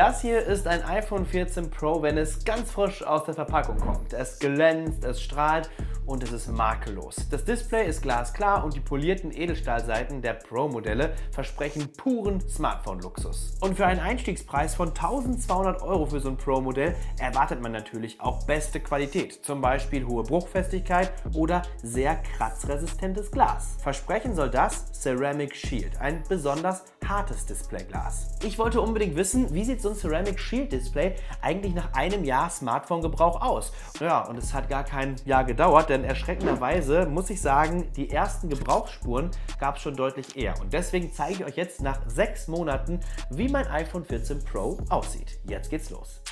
Das hier ist ein iPhone 14 Pro, wenn es ganz frisch aus der Verpackung kommt. Es glänzt, es strahlt und es ist makellos. Das Display ist glasklar und die polierten Edelstahlseiten der Pro-Modelle versprechen puren Smartphone-Luxus. Und für einen Einstiegspreis von 1200 Euro für so ein Pro-Modell erwartet man natürlich auch beste Qualität, zum Beispiel hohe Bruchfestigkeit oder sehr kratzresistentes Glas. Versprechen soll das Ceramic Shield, ein besonders hartes Displayglas. Ich wollte unbedingt wissen, wie sieht so ein Ceramic Shield Display eigentlich nach einem Jahr Smartphone-Gebrauch aus? Ja, und es hat gar kein Jahr gedauert, denn erschreckenderweise muss ich sagen, die ersten Gebrauchsspuren gab es schon deutlich eher. Und deswegen zeige ich euch jetzt nach sechs Monaten, wie mein iPhone 14 Pro aussieht. Jetzt geht's los.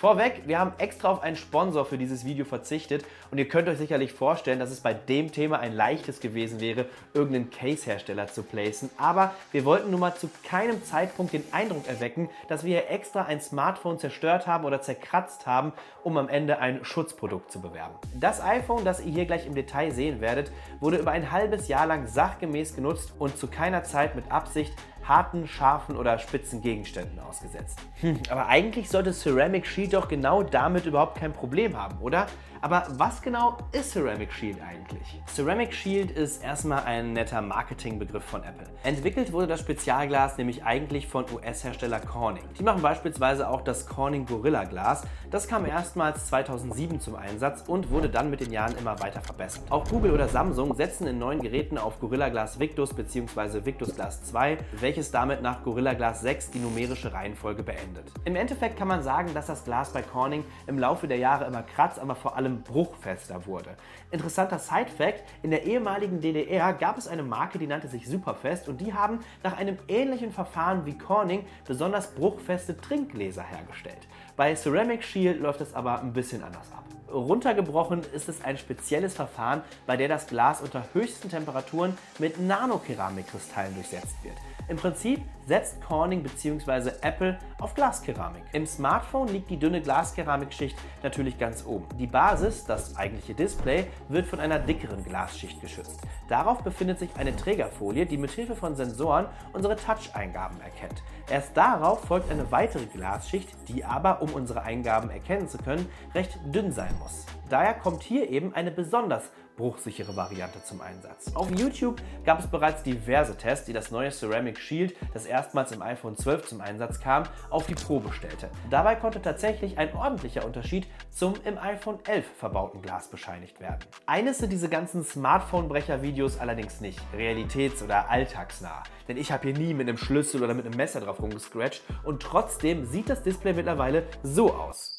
Vorweg, wir haben extra auf einen Sponsor für dieses Video verzichtet und ihr könnt euch sicherlich vorstellen, dass es bei dem Thema ein leichtes gewesen wäre, irgendeinen Case-Hersteller zu placen. Aber wir wollten nun mal zu keinem Zeitpunkt den Eindruck erwecken, dass wir hier extra ein Smartphone zerstört haben oder zerkratzt haben, um am Ende ein Schutzprodukt zu bewerben. Das iPhone, das ihr hier gleich im Detail sehen werdet, wurde über ein halbes Jahr lang sachgemäß genutzt und zu keiner Zeit mit Absicht harten, scharfen oder spitzen Gegenständen ausgesetzt. Hm, aber eigentlich sollte Ceramic Shield doch genau damit überhaupt kein Problem haben, oder? Aber was genau ist Ceramic Shield eigentlich? Ceramic Shield ist erstmal ein netter Marketingbegriff von Apple. Entwickelt wurde das Spezialglas nämlich eigentlich von US-Hersteller Corning. Die machen beispielsweise auch das Corning Gorilla Glas. Das kam erstmals 2007 zum Einsatz und wurde dann mit den Jahren immer weiter verbessert. Auch Google oder Samsung setzen in neuen Geräten auf Gorilla Glas Victus bzw. Victus Glas 2, welches damit nach Gorilla Glas 6 die numerische Reihenfolge beendet. Im Endeffekt kann man sagen, dass das Glas bei Corning im Laufe der Jahre immer kratzt, aber vor allem bruchfester wurde. Interessanter Side-Fact: In der ehemaligen DDR gab es eine Marke, die nannte sich Superfest und die haben nach einem ähnlichen Verfahren wie Corning besonders bruchfeste Trinkgläser hergestellt. Bei Ceramic Shield läuft es aber ein bisschen anders ab. Runtergebrochen ist es ein spezielles Verfahren, bei der das Glas unter höchsten Temperaturen mit Nanokeramikkristallen durchsetzt wird. Im Prinzip setzt Corning bzw. Apple auf Glaskeramik. Im Smartphone liegt die dünne Glaskeramikschicht natürlich ganz oben. Die Basis, das eigentliche Display, wird von einer dickeren Glasschicht geschützt. Darauf befindet sich eine Trägerfolie, die mithilfe von Sensoren unsere Touch-Eingaben erkennt. Erst darauf folgt eine weitere Glasschicht, die aber, um unsere Eingaben erkennen zu können, recht dünn sein muss. Daher kommt hier eben eine besonders bruchsichere Variante zum Einsatz. Auf YouTube gab es bereits diverse Tests, die das neue Ceramic Shield, das erstmals im iPhone 12 zum Einsatz kam, auf die Probe stellte. Dabei konnte tatsächlich ein ordentlicher Unterschied zum im iPhone 11 verbauten Glas bescheinigt werden. Eines sind diese ganzen Smartphone-Brecher-Videos allerdings nicht, realitäts- oder alltagsnah. Denn ich habe hier nie mit einem Schlüssel oder mit einem Messer drauf rumgescratcht und trotzdem sieht das Display mittlerweile so aus.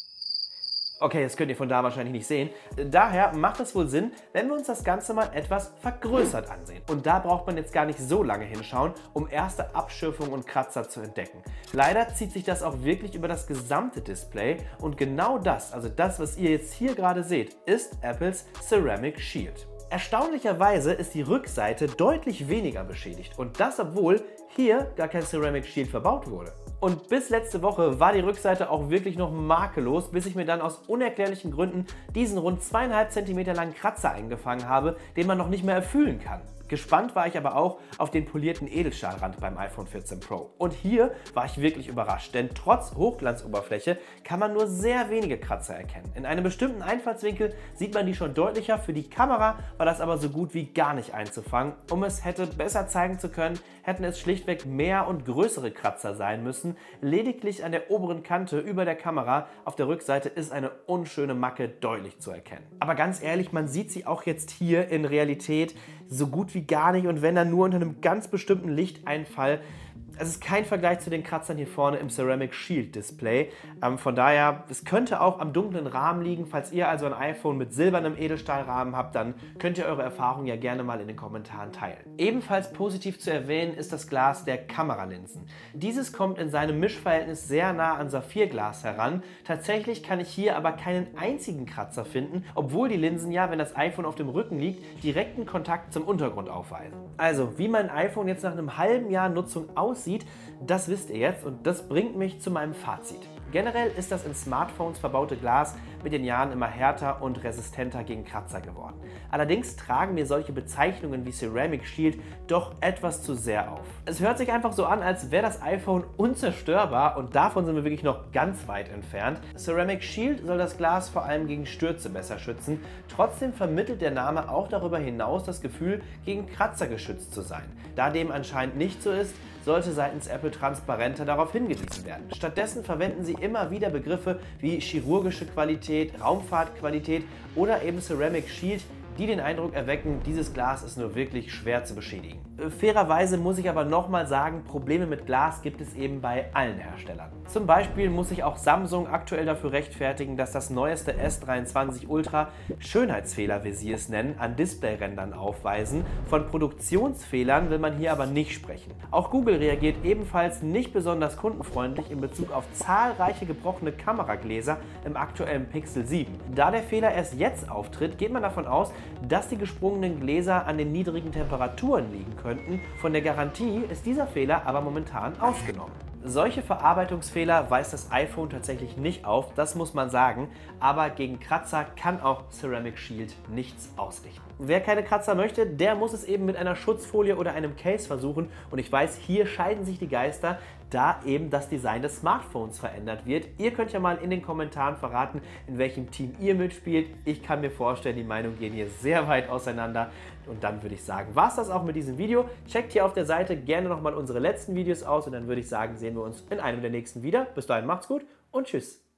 Okay, das könnt ihr von da wahrscheinlich nicht sehen. Daher macht es wohl Sinn, wenn wir uns das Ganze mal etwas vergrößert ansehen. Und da braucht man jetzt gar nicht so lange hinschauen, um erste Abschürfungen und Kratzer zu entdecken. Leider zieht sich das auch wirklich über das gesamte Display und genau das, also das, was ihr jetzt hier gerade seht, ist Apples Ceramic Shield. Erstaunlicherweise ist die Rückseite deutlich weniger beschädigt und das obwohl hier gar kein Ceramic Shield verbaut wurde. Und bis letzte Woche war die Rückseite auch wirklich noch makellos, bis ich mir dann aus unerklärlichen Gründen diesen rund zweieinhalb Zentimeter langen Kratzer eingefangen habe, den man noch nicht mehr erfüllen kann. Gespannt war ich aber auch auf den polierten Edelstahlrand beim iPhone 14 Pro. Und hier war ich wirklich überrascht, denn trotz Hochglanzoberfläche kann man nur sehr wenige Kratzer erkennen. In einem bestimmten Einfallswinkel sieht man die schon deutlicher, für die Kamera war das aber so gut wie gar nicht einzufangen. Um es hätte besser zeigen zu können, hätten es schlichtweg mehr und größere Kratzer sein müssen. Lediglich an der oberen Kante über der Kamera auf der Rückseite ist eine unschöne Macke deutlich zu erkennen. Aber ganz ehrlich, man sieht sie auch jetzt hier in Realität so gut wie gar nicht. Und wenn dann nur unter einem ganz bestimmten Lichteinfall es ist kein Vergleich zu den Kratzern hier vorne im Ceramic Shield Display. Ähm, von daher, es könnte auch am dunklen Rahmen liegen. Falls ihr also ein iPhone mit silbernem Edelstahlrahmen habt, dann könnt ihr eure Erfahrungen ja gerne mal in den Kommentaren teilen. Ebenfalls positiv zu erwähnen ist das Glas der Kameralinsen. Dieses kommt in seinem Mischverhältnis sehr nah an Saphirglas heran. Tatsächlich kann ich hier aber keinen einzigen Kratzer finden, obwohl die Linsen ja, wenn das iPhone auf dem Rücken liegt, direkten Kontakt zum Untergrund aufweisen. Also, wie mein iPhone jetzt nach einem halben Jahr Nutzung aussieht, aussieht, das wisst ihr jetzt und das bringt mich zu meinem Fazit. Generell ist das in Smartphones verbaute Glas mit den Jahren immer härter und resistenter gegen Kratzer geworden. Allerdings tragen mir solche Bezeichnungen wie Ceramic Shield doch etwas zu sehr auf. Es hört sich einfach so an, als wäre das iPhone unzerstörbar und davon sind wir wirklich noch ganz weit entfernt. Ceramic Shield soll das Glas vor allem gegen Stürze besser schützen. Trotzdem vermittelt der Name auch darüber hinaus das Gefühl, gegen Kratzer geschützt zu sein. Da dem anscheinend nicht so ist, sollte seitens Apple transparenter darauf hingewiesen werden. Stattdessen verwenden sie immer wieder Begriffe wie chirurgische Qualität, Raumfahrtqualität oder eben Ceramic Shield, die den Eindruck erwecken, dieses Glas ist nur wirklich schwer zu beschädigen. Äh, fairerweise muss ich aber nochmal sagen, Probleme mit Glas gibt es eben bei allen Herstellern. Zum Beispiel muss sich auch Samsung aktuell dafür rechtfertigen, dass das neueste S23 Ultra Schönheitsfehler, wie sie es nennen, an Displayrändern aufweisen. Von Produktionsfehlern will man hier aber nicht sprechen. Auch Google reagiert ebenfalls nicht besonders kundenfreundlich in Bezug auf zahlreiche gebrochene Kameragläser im aktuellen Pixel 7. Da der Fehler erst jetzt auftritt, geht man davon aus, dass die gesprungenen Gläser an den niedrigen Temperaturen liegen könnten. Von der Garantie ist dieser Fehler aber momentan ausgenommen. Solche Verarbeitungsfehler weist das iPhone tatsächlich nicht auf, das muss man sagen, aber gegen Kratzer kann auch Ceramic Shield nichts ausrichten. Wer keine Kratzer möchte, der muss es eben mit einer Schutzfolie oder einem Case versuchen und ich weiß, hier scheiden sich die Geister, da eben das Design des Smartphones verändert wird. Ihr könnt ja mal in den Kommentaren verraten, in welchem Team ihr mitspielt. Ich kann mir vorstellen, die Meinungen gehen hier sehr weit auseinander. Und dann würde ich sagen, war es das auch mit diesem Video. Checkt hier auf der Seite gerne nochmal unsere letzten Videos aus und dann würde ich sagen, sehen wir uns in einem der nächsten wieder. Bis dahin macht's gut und tschüss.